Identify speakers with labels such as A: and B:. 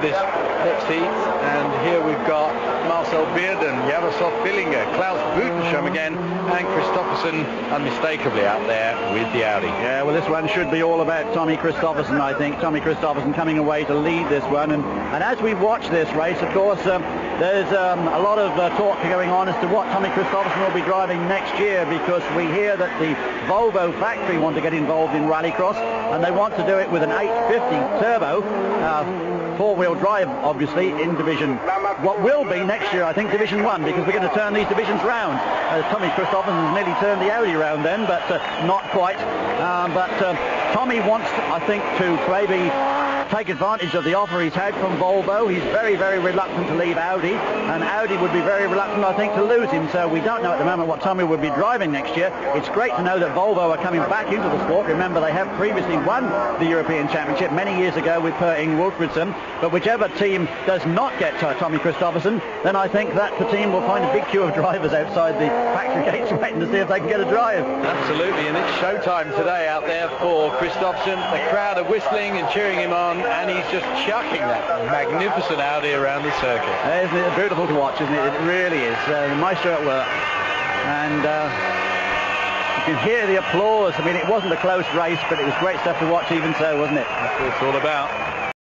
A: this next heat. And here we've got Marcel Bearden, Jaroslav Fillinger, Klaus Butenschum again, and Kristoffersson unmistakably out there with the Audi.
B: Yeah, well, this one should be all about Tommy Kristoffersson, I think. Tommy Kristoffersson coming away to lead this one. And, and as we watch this race, of course, um, there's um, a lot of uh, talk going on as to what Tommy Kristoffersson will be driving next year because we hear that the Volvo factory want to get involved in rallycross and they want to do it with an 850 turbo. Uh, four-wheel drive, obviously, in Division, what will be next year, I think, Division 1, because we're going to turn these divisions round. Uh, Tommy Kristoffersson's nearly turned the Audi round then, but uh, not quite. Um, but uh, Tommy wants, I think, to maybe take advantage of the offer he's had from Volvo. He's very, very reluctant to leave Audi, and Audi would be very reluctant, I think, to lose him. So we don't know at the moment what Tommy would be driving next year. It's great to know that Volvo are coming back into the sport. Remember, they have previously won the European Championship many years ago with Per Inge Walfridsson. But whichever team does not get Tommy Kristoffersson, then I think that the team will find a big queue of drivers outside the factory gates waiting to see if they can get a drive.
A: Absolutely, and it's showtime today out there for Kristoffersson. The crowd are whistling and cheering him on and he's just chucking that magnificent Audi around the circuit.
B: Isn't it beautiful to watch, isn't it? It really is. Uh, the maestro at work. And uh, you can hear the applause. I mean, it wasn't a close race, but it was great stuff to watch even so, wasn't it?
A: That's what it's all about.